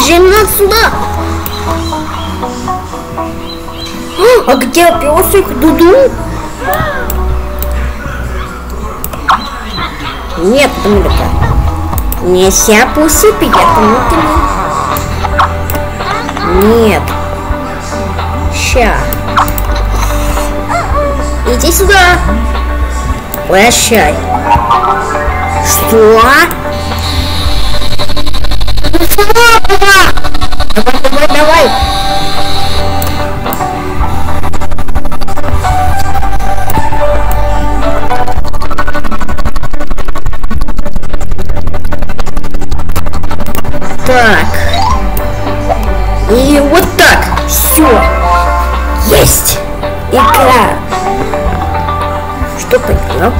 Бежим на сюда. А где песик Дуду? Нет, Доминика. Нельзя посыпать, это не Нет. Ща. Иди сюда. Прощай. Что? Так. И вот так. Все. Есть. Игра. Что понял?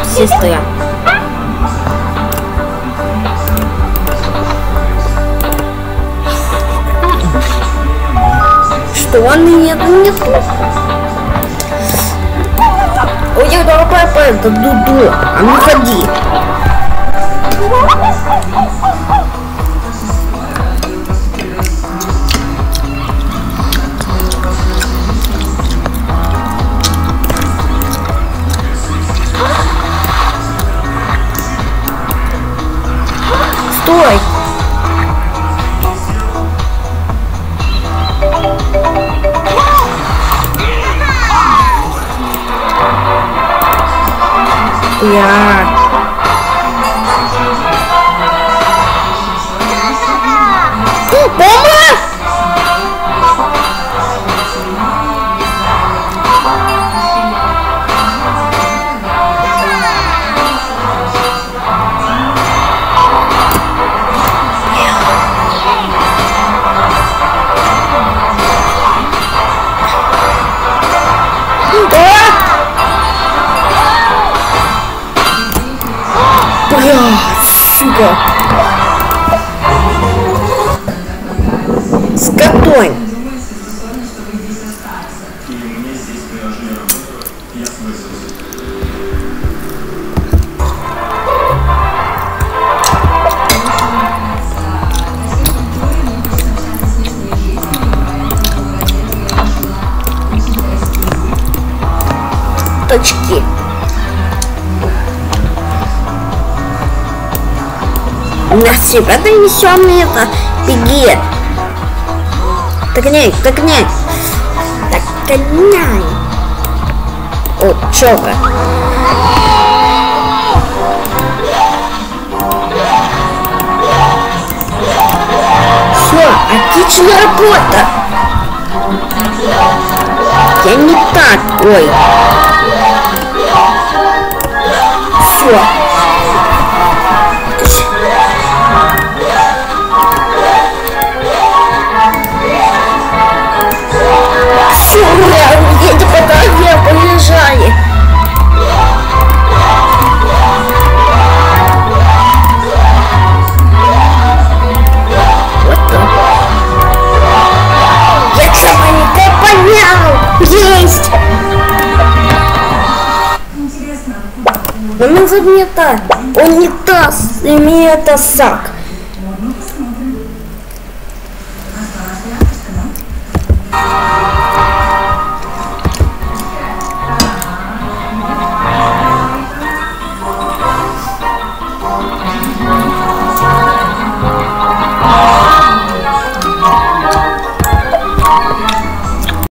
Там сестра. Что? Нет, нету. Ой, я давай по это дуду. А ну ходи. Я. Бомба! Сука. Скотой. Точки. Нас ребята несем это. Беги. Догоняй, догоняй. Догоняй. О, чё вы? Все, отличная работа. Я не такой. Все. Все, Он не так. Он не таз. И мне это сак.